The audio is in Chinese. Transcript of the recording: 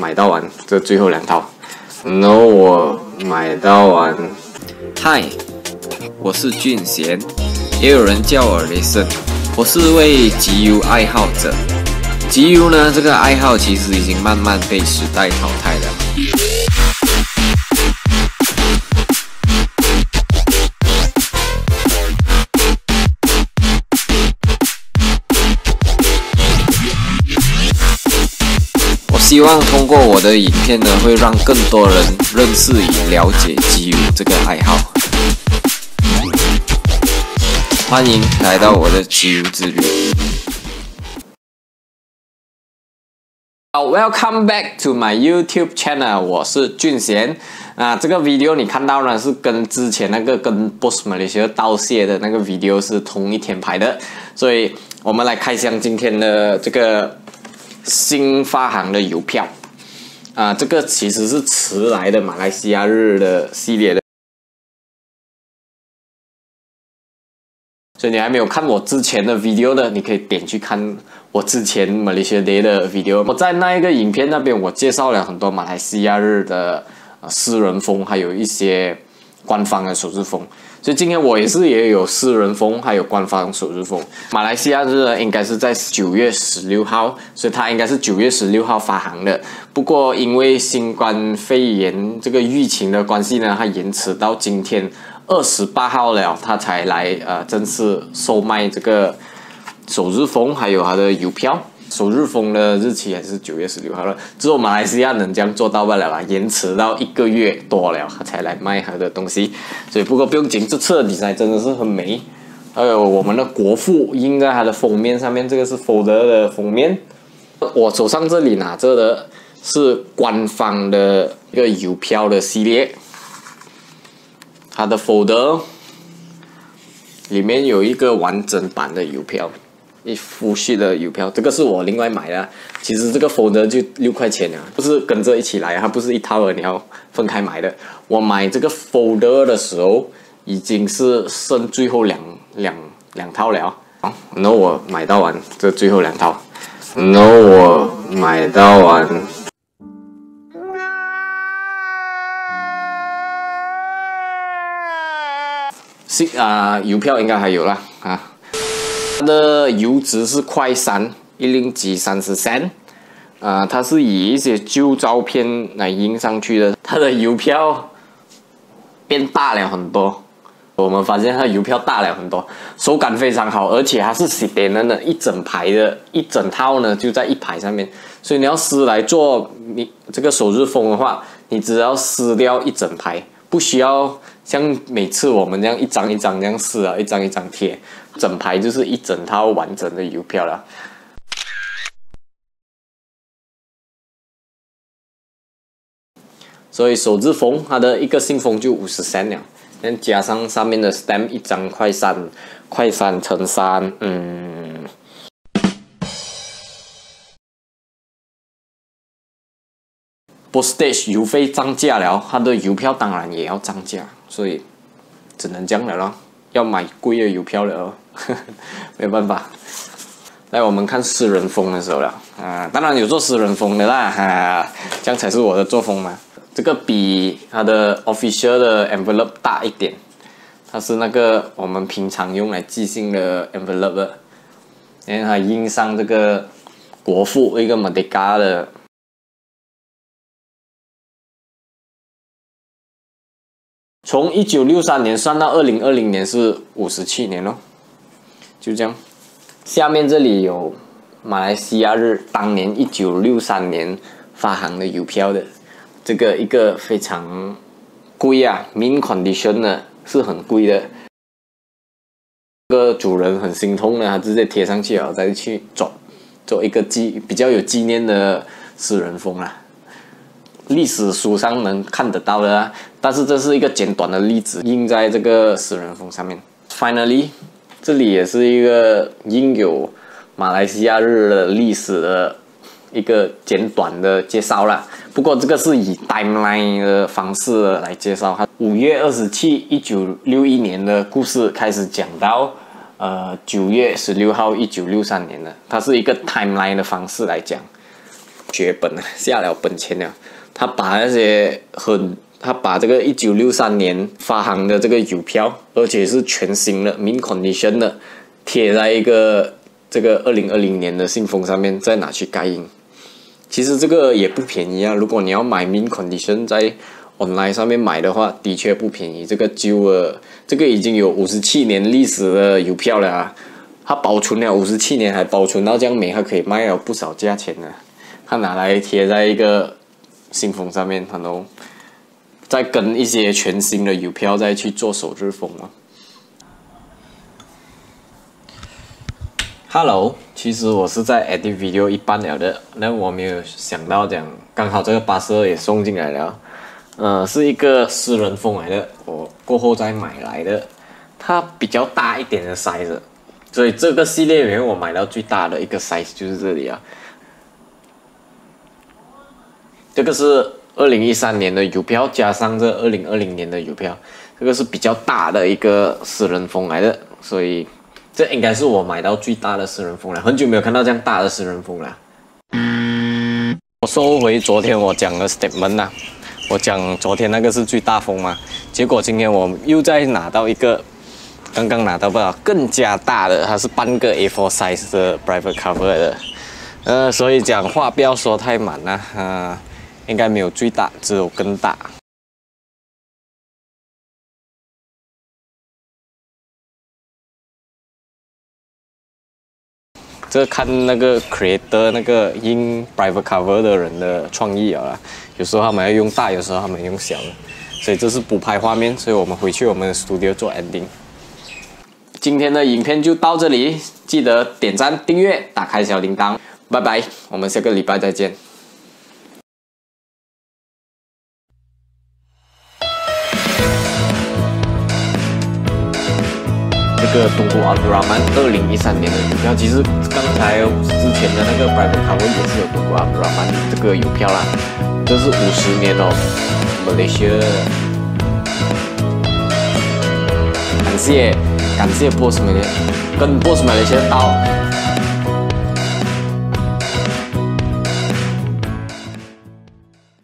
买到完这最后两套，然后我买到完。嗨，我是俊贤，也有人叫我雷森，我是位集邮爱好者。集邮呢，这个爱好其实已经慢慢被时代淘汰了。希望通过我的影片呢，会让更多人认识与了解机油这个爱好。欢迎来到我的机油之旅。好，Welcome back to my YouTube channel，我是俊贤。啊，这个 video 你看到呢，是跟之前那个跟 Boss Malaysia 道谢的那个 video 是同一天拍的，所以我们来开箱今天的这个。新发行的邮票啊，这个其实是迟来的马来西亚日的系列的，所以你还没有看我之前的 video 的，你可以点去看我之前马来西亚 day 的 video。我在那一个影片那边，我介绍了很多马来西亚日的私人风，还有一些官方的手势风。所以今天我也是也有私人风，还有官方首日风。马来西亚日呢，应该是在九月十六号，所以它应该是九月十六号发行的。不过因为新冠肺炎这个疫情的关系呢，它延迟到今天二十八号了，它才来呃正式售卖这个首日风，还有它的邮票。首日封的日期还是九月十六号了，只有马来西亚能这样做到不了啦，延迟到一个月多了才来卖他的东西，所以不过不用紧，这次的比赛真的是很美，还有我们的国父印在它的封面上面，这个是 folder 的封面，我手上这里拿着的是官方的一个邮票的系列，它的 folder 里面有一个完整版的邮票。一副系的邮票，这个是我另外买的。其实这个 folder 就六块钱啊，不是跟着一起来，它不是一套的，你要分开买的。我买这个 folder 的时候，已经是剩最后两两两套了。好，那我买到完这最后两套，那我买到完。是啊，邮票应该还有啦啊。它的邮值是快三一零级三十三，啊，它是以一些旧照片来印上去的。它的邮票变大了很多，我们发现它邮票大了很多，手感非常好，而且它是写点的，一整排的一整套呢就在一排上面，所以你要撕来做你这个首日封的话，你只要撕掉一整排，不需要像每次我们这样一张一张这样撕啊，一张一张贴。整排就是一整套完整的邮票了，所以手字封它的一个信封就五十三了，再加上上面的 stamp 一张快三，快三乘三，嗯，postage 邮费涨价了，它的邮票当然也要涨价，所以只能这样了咯，要买贵的邮票了哦。没办法，来我们看私人风的时候了啊，当然有做私人风的啦，哈，这样才是我的作风嘛。这个比它的 official 的 envelope 大一点，它是那个我们平常用来寄信的 envelope，然后它印上这个国父一个 m a d i g a 的。从一九六三年算到二零二零年是五十七年咯。就这样，下面这里有马来西亚日当年一九六三年发行的邮票的，这个一个非常贵啊，min condition 呢，是很贵的。这个主人很心痛的，他直接贴上去啊，再去做做一个纪比较有纪念的私人封啦。历史书上能看得到的，但是这是一个简短的例子，印在这个私人封上面。Finally。这里也是一个印有马来西亚日的历史的一个简短的介绍啦。不过这个是以 timeline 的方式来介绍，它五月二十七，一九六一年的故事开始讲到，呃，九月十六号，一九六三年的，它是一个 timeline 的方式来讲。血本了下了本钱了，他把那些很，他把这个一九六三年发行的这个邮票，而且是全新的 mint condition 的，贴在一个这个二零二零年的信封上面，再拿去盖印。其实这个也不便宜啊，如果你要买 mint condition 在 online 上面买的话，的确不便宜。这个旧的，这个已经有五十七年历史的邮票了啊，它保存了五十七年，还保存到这样美，还可以卖了不少价钱呢。它拿来贴在一个信封上面，然后再跟一些全新的邮票再去做首日封啊。Hello，其实我是在 edit video 一半了的，那我没有想到讲，刚好这个八十二也送进来了。呃，是一个私人封来的，我过后再买来的，它比较大一点的 size，所以这个系列里面我买到最大的一个 size 就是这里啊。这个是二零一三年的邮票，加上这二零二零年的邮票，这个是比较大的一个私人风来的，所以这应该是我买到最大的私人风了，很久没有看到这样大的私人风了。嗯我收回昨天我讲的 statement 呐。我讲昨天那个是最大风嘛，结果今天我又再拿到一个，刚刚拿到不了更加大的，它是半个 A4 size 的 private cover 的，呃，所以讲话不要说太满了，啊，应该没有最大，只有更大。这看那个 creator 那个印 private cover 的人的创意啊，有时候他们要用大，有时候他们用小，所以这是补拍画面，所以我们回去我们的 studio 做 ending。今天的影片就到这里，记得点赞、订阅、打开小铃铛，拜拜，我们下个礼拜再见。个东古阿布拉曼二零一三年的邮票，其实刚才之前的那个 private cover 也是有东古阿布拉曼这个邮票啦，这是五十年哦，Malaysia。感谢感谢 Boss 们，跟 Boss 买了一些刀。